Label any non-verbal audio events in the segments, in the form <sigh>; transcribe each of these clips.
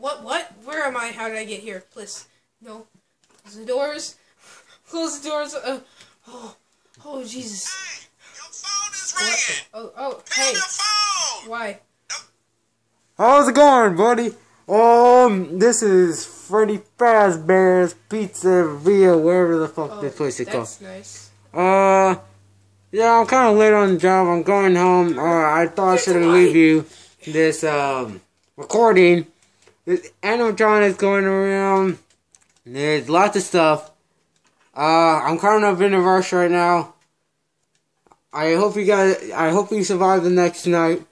What? What? Where am I? How did I get here? Please. No. Close the doors. <laughs> Close the doors. Uh, oh. Oh, Jesus. Hey, your phone is ringing. Oh, oh, Pick hey. your phone. Why? How's it going, buddy? Um, this is Freddy Fazbear's Pizzeria, wherever the fuck Oh, this place is called. that's nice. Uh, yeah, I'm kind of late on the job. I'm going home. Uh, I thought I should leave you this um recording. This animatronics is going around. There's lots of stuff. Uh, I'm kind of in a rush right now. I hope you guys. I hope you survive the next night.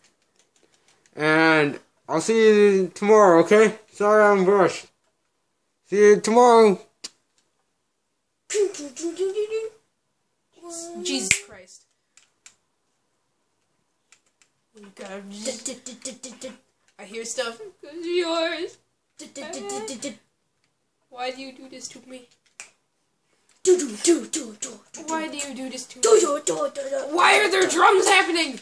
And I'll see you tomorrow. Okay? Sorry, I'm rushed. See you tomorrow. Jesus Christ. Gotta. I hear stuff. It's yours. Why do you do this to me? Why do you do this to me? Why are there drums happening?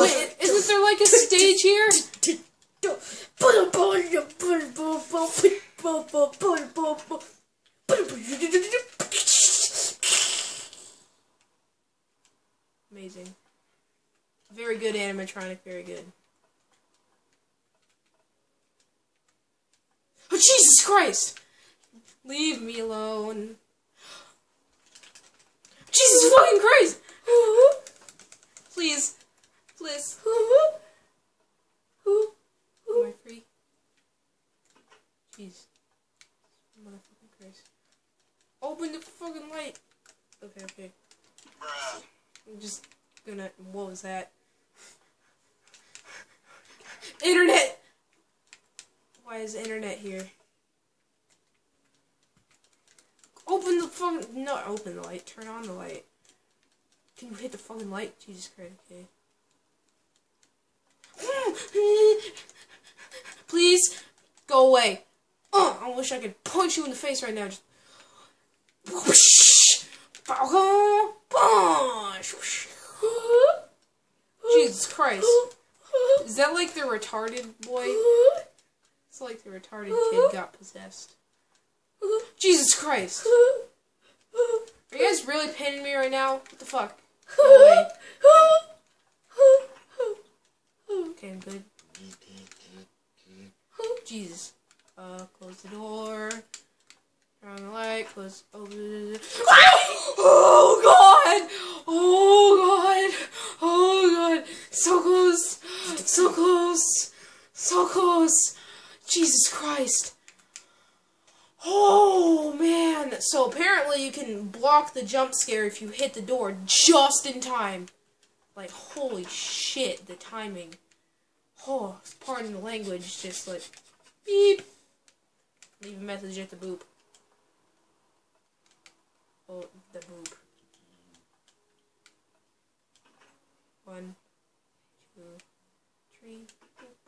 Wait, isn't there like a stage here? Amazing. Very good animatronic, very good. Jesus Christ! Leave me alone. Jesus fucking Christ! Please. Please. Who? Who? Am I free? Jeez. Motherfucking Christ. Open the fucking light! Okay, okay. I'm just gonna. What was that? Internet! Why is the internet here? Open the phone. No, open the light. Turn on the light. Can you hit the fucking light? Jesus Christ, okay. Please go away. Uh, I wish I could punch you in the face right now. Just. Jesus Christ. Is that like the retarded boy? It's like the retarded kid got possessed. Jesus Christ. Are you guys really pinning me right now? What the fuck? Away. Okay, I'm good. Jesus. Uh, close the door. Turn on the light. Close. Open. Oh God! Oh God! Oh God! So close! So close! So close! Jesus Christ! Oh man! So apparently you can block the jump scare if you hit the door just in time. Like holy shit, the timing. Oh, pardon the language, just like beep. Leave a message at the boop. Oh, the boop. One, two, three. Boop.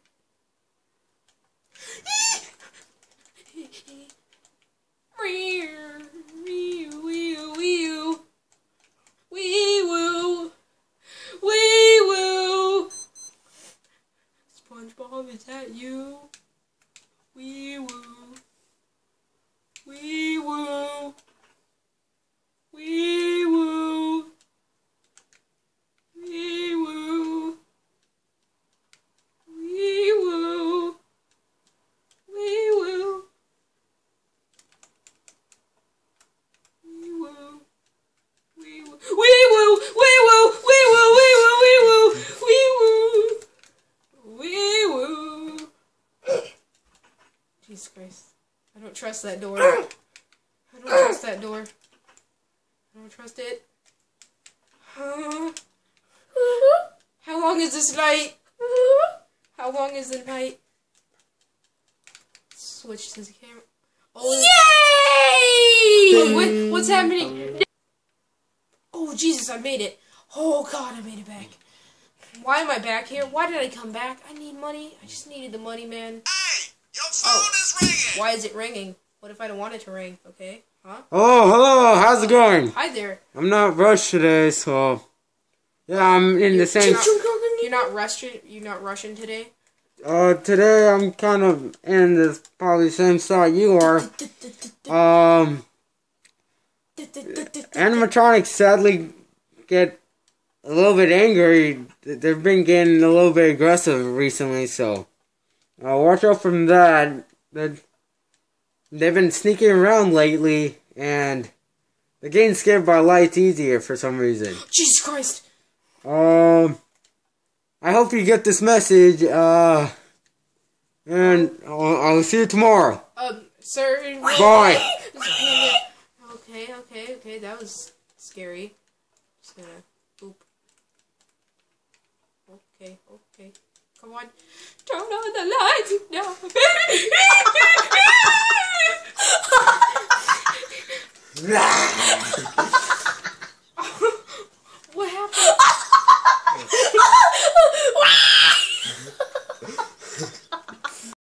Wee wee wee wee woo. Wee woo. SpongeBob, is that you? Wee woo. Wee woo. Wee woo. Wee woo. Wee woo. Wee woo. Wee woo. Wee woo. Wee woo. Wee woo. Wee woo. Wee woo. Wee woo. Wee woo. Jesus Christ. I don't trust that door. I don't trust that door. I don't trust it. Huh? How long is this night? How long is the night? Switch to the camera. Oh. Yay! What, what's happening? Oh, oh, Jesus, I made it. Oh, God, I made it back. Why am I back here? Why did I come back? I need money. I just needed the money, man. Hey, your phone Oh. is ringing. Why is it ringing? What if I don't want it to ring? Okay? Huh? Oh, hello. How's it going? Hi there. I'm not rushed today, so yeah, I'm in the same. You're not Russian. You're not Russian today. uh, today I'm kind of in this probably same spot you are. Um, animatronics sadly get a little bit angry. They've been getting a little bit aggressive recently, so uh, watch out from that. They've been sneaking around lately, and they're getting scared by lights easier for some reason. <gasps> Jesus Christ! Um, I hope you get this message. Uh, and I'll, I'll see you tomorrow. Um, sir. Bye. Okay, okay, okay. That was scary. Just gonna boop. Okay, okay for one. Turn on the lights now, baby. <laughs> <laughs>